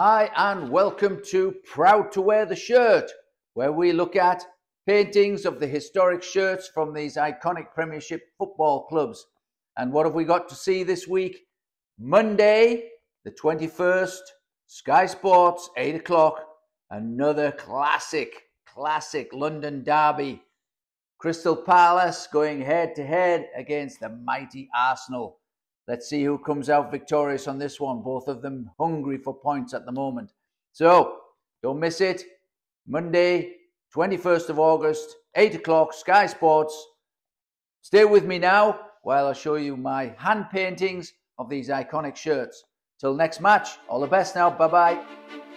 Hi, and welcome to Proud to Wear the Shirt, where we look at paintings of the historic shirts from these iconic Premiership football clubs. And what have we got to see this week? Monday, the 21st, Sky Sports, 8 o'clock, another classic, classic London derby. Crystal Palace going head to head against the mighty Arsenal. Let's see who comes out victorious on this one. Both of them hungry for points at the moment. So don't miss it. Monday, 21st of August, 8 o'clock, Sky Sports. Stay with me now while I show you my hand paintings of these iconic shirts. Till next match, all the best now. Bye bye.